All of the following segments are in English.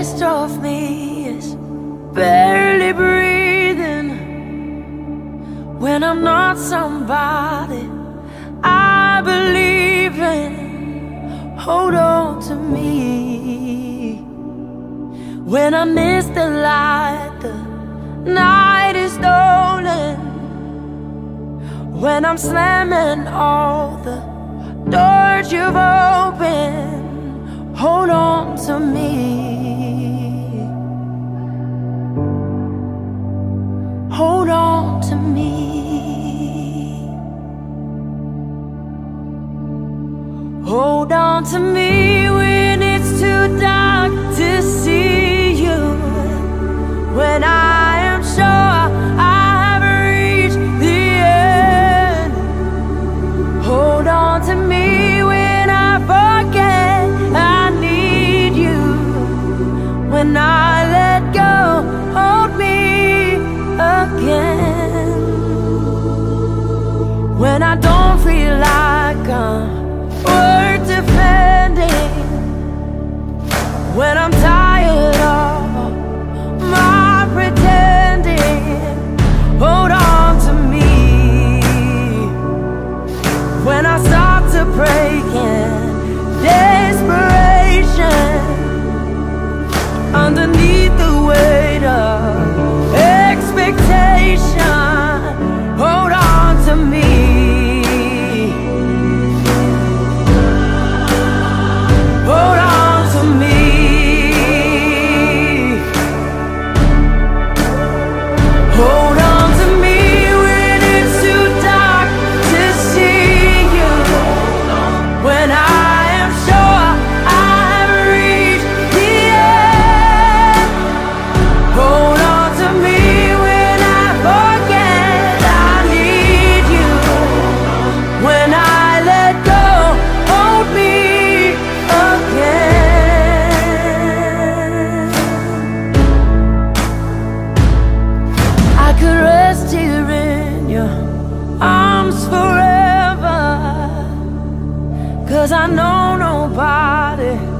Best of me is barely breathing. When I'm not somebody I believe in Hold on to me. When I miss the light The night is stolen. When I'm slamming all the doors you've opened hold on to me Hold on to me. Hold on to me Cause I know nobody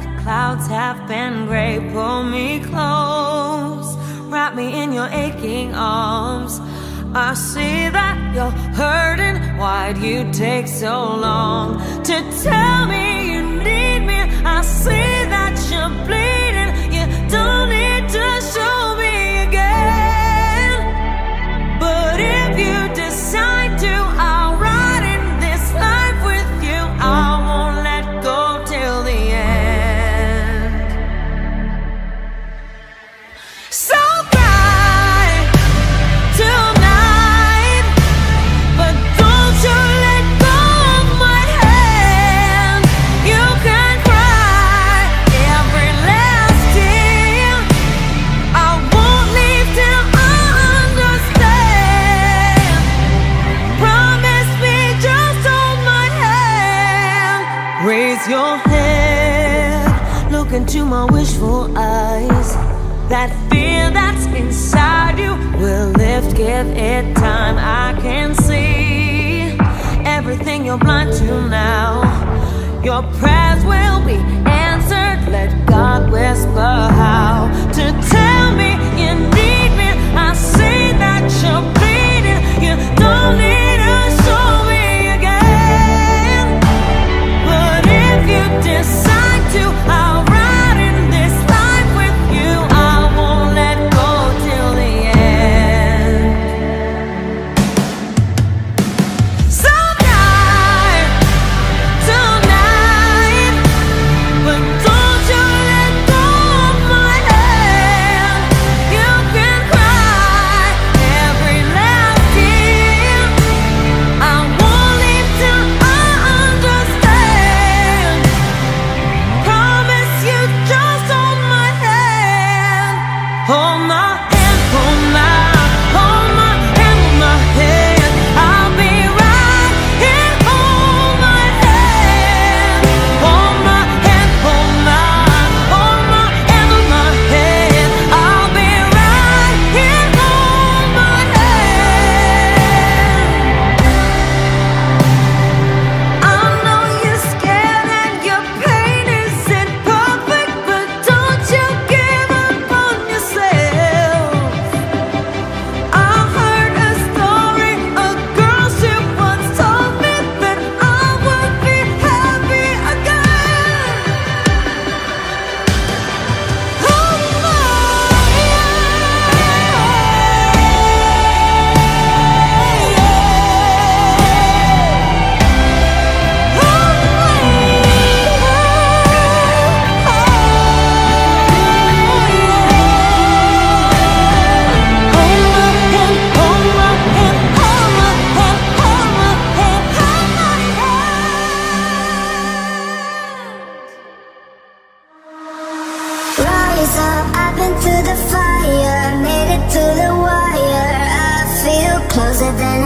that clouds have been gray. Pull me close, wrap me in your aching arms. I see that you're hurting. Why'd you take so long to tell me you need me? I see that you're bleeding. You don't need to show me. give it time. I can see everything you're blind to now. Your prayers will be answered. Let God whisper how To tell me you need me. I see that you're bleeding. You don't need closer than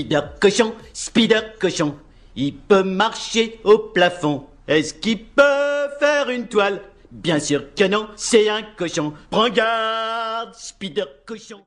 Spider cochon, Spider cochon. Il peut marcher au plafond. Est-ce qu'il peut faire une toile? Bien sûr que non, c'est un cochon. Prends garde, Spider cochon.